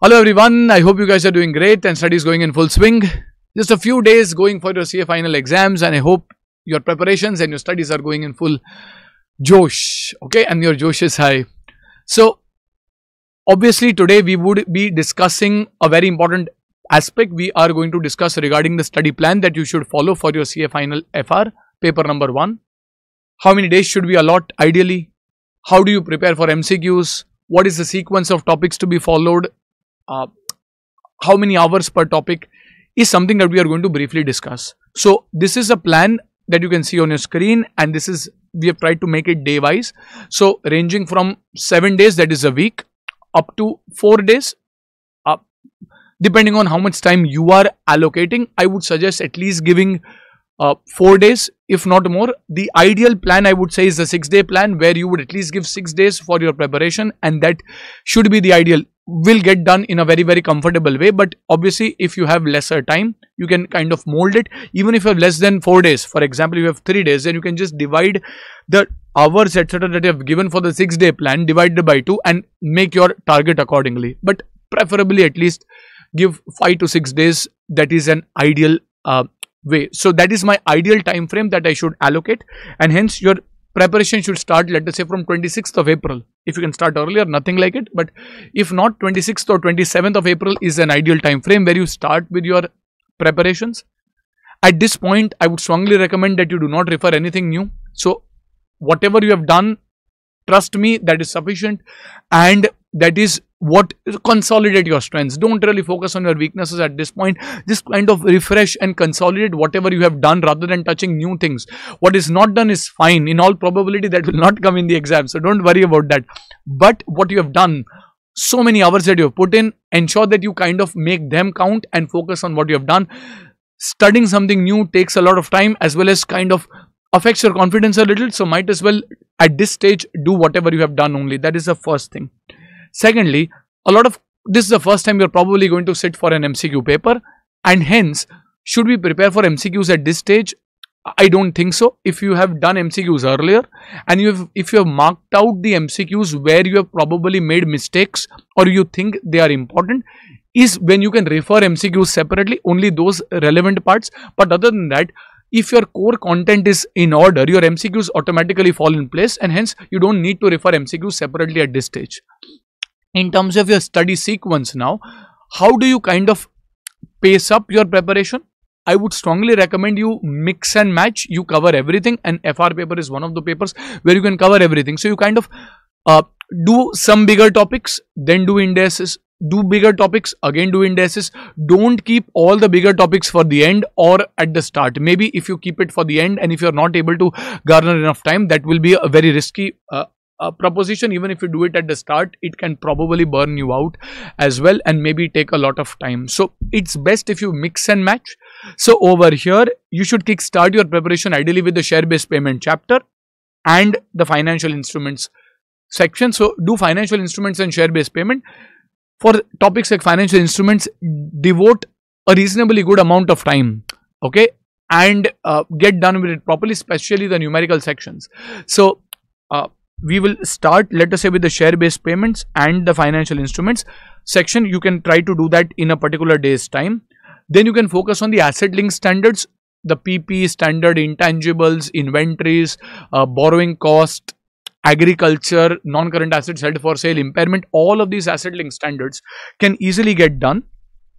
Hello everyone, I hope you guys are doing great and studies going in full swing. Just a few days going for your CA final exams and I hope your preparations and your studies are going in full josh, okay, and your josh is high. So, obviously today we would be discussing a very important aspect we are going to discuss regarding the study plan that you should follow for your CA final FR paper number 1. How many days should we allot ideally? How do you prepare for MCQs? What is the sequence of topics to be followed? Uh, how many hours per topic is something that we are going to briefly discuss. So, this is a plan that you can see on your screen and this is we have tried to make it day wise. So, ranging from 7 days that is a week up to 4 days up depending on how much time you are allocating i would suggest at least giving uh, four days if not more the ideal plan i would say is a six day plan where you would at least give six days for your preparation and that should be the ideal will get done in a very very comfortable way but obviously if you have lesser time you can kind of mold it. Even if you have less than four days for example you have three days then you can just divide the hours etc that you have given for the six day plan divided by two and make your target accordingly. But preferably at least give 5 to 6 days. That is an ideal uh, way. So that is my ideal time frame that i should allocate and hence your preparation should start let us say from 26th of april. If you can start earlier nothing like it. But if not 26th or 27th of april is an ideal time frame where you start with your preparations. At this point i would strongly recommend that you do not refer anything new. So whatever you have done trust me that is sufficient. And that is what consolidate your strengths. Don't really focus on your weaknesses at this point. Just kind of refresh and consolidate whatever you have done rather than touching new things. What is not done is fine. In all probability that will not come in the exam. So don't worry about that. But what you have done so many hours that you have put in ensure that you kind of make them count and focus on what you have done. Studying something new takes a lot of time as well as kind of affects your confidence a little. So might as well at this stage do whatever you have done only. That is the first thing Secondly, a lot of this is the first time you're probably going to sit for an MCQ paper and hence should we prepare for MCQs at this stage? I don't think so. If you have done MCQs earlier and you have if you have marked out the MCQs where you have probably made mistakes or you think they are important is when you can refer MCQs separately only those relevant parts but other than that if your core content is in order your MCQs automatically fall in place and hence you don't need to refer MCQs separately at this stage in terms of your study sequence now, how do you kind of pace up your preparation? I would strongly recommend you mix and match. You cover everything and FR paper is one of the papers where you can cover everything. So you kind of uh, do some bigger topics, then do indices, do bigger topics, again do indices. Don't keep all the bigger topics for the end or at the start. Maybe if you keep it for the end and if you're not able to garner enough time, that will be a very risky uh, uh, proposition even if you do it at the start it can probably burn you out as well and maybe take a lot of time. So it's best if you mix and match. So over here you should kickstart your preparation ideally with the share based payment chapter and the financial instruments section. So do financial instruments and share based payment. For topics like financial instruments devote a reasonably good amount of time okay and uh, get done with it properly especially the numerical sections. So uh, we will start let us say with the share based payments and the financial instruments. Section you can try to do that in a particular day's time. Then you can focus on the asset link standards the pp standard intangibles inventories uh, borrowing cost agriculture non-current assets held for sale impairment. All of these asset link standards can easily get done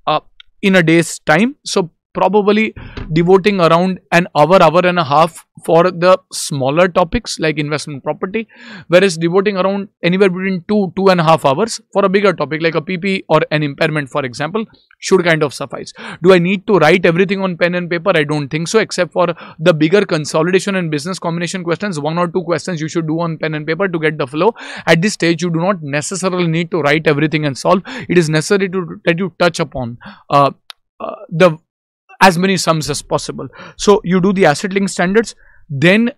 uh, in a day's time. So probably devoting around an hour, hour and a half for the smaller topics like investment property, whereas devoting around anywhere between two, two and a half hours for a bigger topic like a PP or an impairment, for example, should kind of suffice. Do I need to write everything on pen and paper? I don't think so, except for the bigger consolidation and business combination questions, one or two questions you should do on pen and paper to get the flow. At this stage, you do not necessarily need to write everything and solve. It is necessary to that you touch upon uh, uh, the as many sums as possible. So you do the asset link standards, then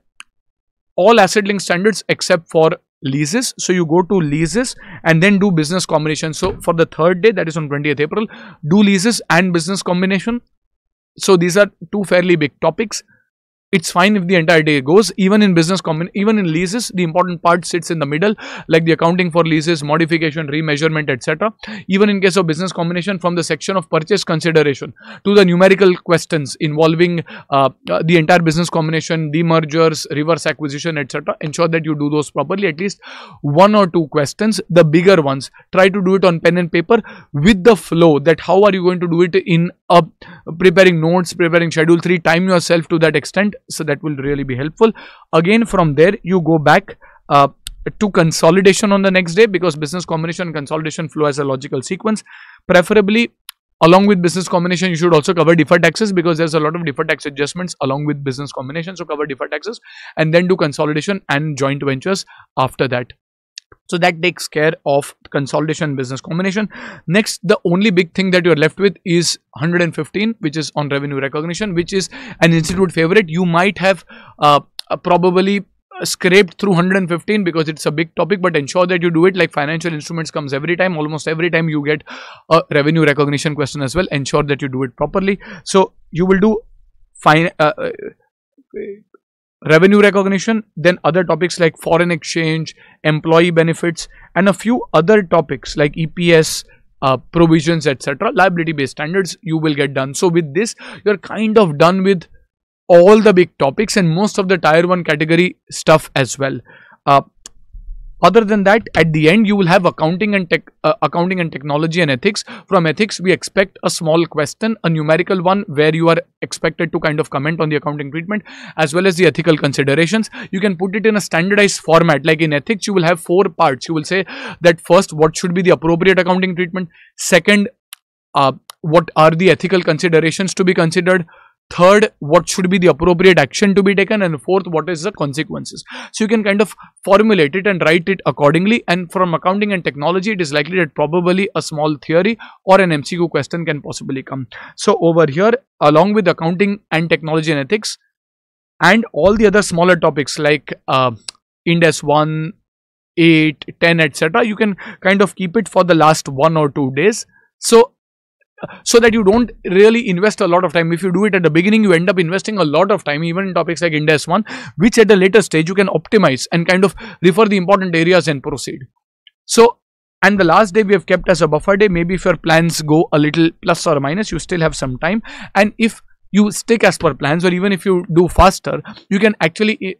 all asset link standards except for leases. So you go to leases and then do business combination. So for the third day, that is on 20th April, do leases and business combination. So these are two fairly big topics. It's fine if the entire day goes. Even in business common even in leases the important part sits in the middle like the accounting for leases modification remeasurement etc even in case of business combination from the section of purchase consideration to the numerical questions involving uh, uh, the entire business combination demergers reverse acquisition etc ensure that you do those properly at least one or two questions. The bigger ones try to do it on pen and paper with the flow that how are you going to do it in a preparing notes preparing schedule 3 time yourself to that extent. So that will really be helpful. Again from there you go back uh, to consolidation on the next day because business combination consolidation flow as a logical sequence. Preferably along with business combination you should also cover deferred taxes because there's a lot of deferred tax adjustments along with business combination. So cover deferred taxes and then do consolidation and joint ventures after that so that takes care of consolidation business combination. Next, the only big thing that you're left with is 115, which is on revenue recognition, which is an institute favorite. You might have uh, uh probably scraped through 115 because it's a big topic but ensure that you do it like financial instruments comes every time almost every time you get a revenue recognition question as well ensure that you do it properly so you will do fine uh, uh revenue recognition, then other topics like foreign exchange, employee benefits, and a few other topics like EPS, uh, provisions, etc. Liability based standards you will get done. So with this, you're kind of done with all the big topics and most of the tier 1 category stuff as well. Uh, other than that, at the end, you will have accounting and tech, uh, accounting and technology and ethics. From ethics, we expect a small question, a numerical one, where you are expected to kind of comment on the accounting treatment, as well as the ethical considerations. You can put it in a standardized format. Like in ethics, you will have four parts. You will say that first, what should be the appropriate accounting treatment? Second, uh, what are the ethical considerations to be considered? Third what should be the appropriate action to be taken? And fourth what is the consequences? So you can kind of formulate it and write it accordingly. And from accounting and technology it is likely that probably a small theory or an mcq question can possibly come. So over here along with accounting and technology and ethics and all the other smaller topics like uh, Ind AS 1 8 10 etc you can kind of keep it for the last one or two days. So so that you don't really invest a lot of time. If you do it at the beginning, you end up investing a lot of time, even in topics like Ind AS 1, which at a later stage you can optimize and kind of refer the important areas and proceed. So, and the last day we have kept as a buffer day. Maybe if your plans go a little plus or minus, you still have some time. And if you stick as per plans or even if you do faster you can actually eh,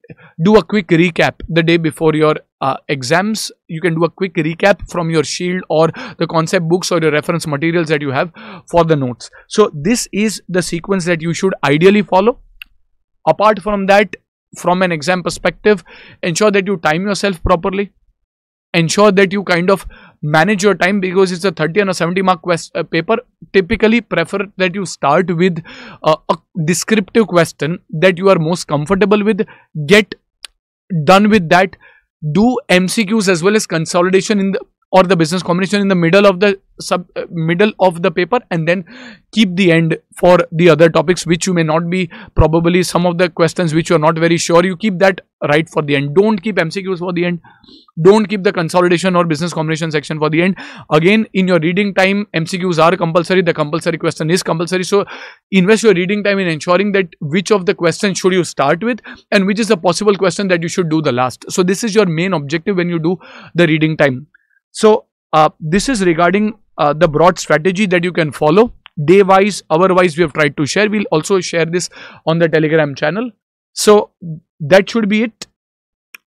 do a quick recap the day before your uh, exams. You can do a quick recap from your shield or the concept books or your reference materials that you have for the notes. So this is the sequence that you should ideally follow. Apart from that from an exam perspective ensure that you time yourself properly. Ensure that you kind of manage your time because it's a 30 and a 70 mark quest, uh, paper. Typically prefer that you start with uh, a descriptive question that you are most comfortable with. Get done with that. Do mcqs as well as consolidation in the or the business combination in the middle of the sub uh, middle of the paper and then keep the end for the other topics which you may not be probably some of the questions which you are not very sure. You keep that right for the end. Don't keep mcqs for the end. Don't keep the consolidation or business combination section for the end. Again in your reading time mcqs are compulsory. The compulsory question is compulsory. So invest your reading time in ensuring that which of the questions should you start with and which is a possible question that you should do the last. So this is your main objective when you do the reading time so uh, this is regarding uh, the broad strategy that you can follow. Day wise hour wise we have tried to share. We'll also share this on the telegram channel. So that should be it.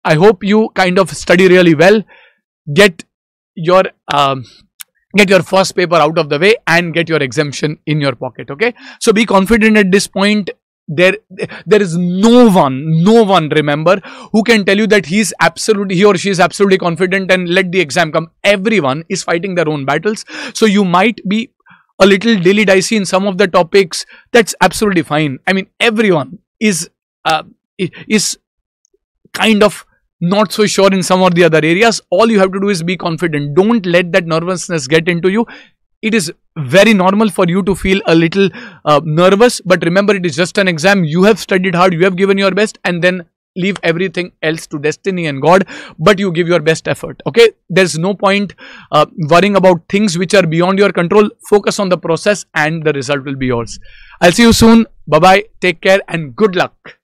I hope you kind of study really well. Get your um, get your first paper out of the way and get your exemption in your pocket okay? So be confident at this point there there is no one no one remember who can tell you that he's absolutely he or she is absolutely confident and let the exam come. Everyone is fighting their own battles. So you might be a little dilly dicey in some of the topics. That's absolutely fine. I mean everyone is uh, is kind of not so sure in some or the other areas. All you have to do is be confident. Don't let that nervousness get into you it is very normal for you to feel a little uh, nervous but remember it is just an exam. You have studied hard you have given your best and then leave everything else to destiny and god but you give your best effort okay? There's no point uh, worrying about things which are beyond your control. Focus on the process and the result will be yours. I'll see you soon. Bye bye take care and good luck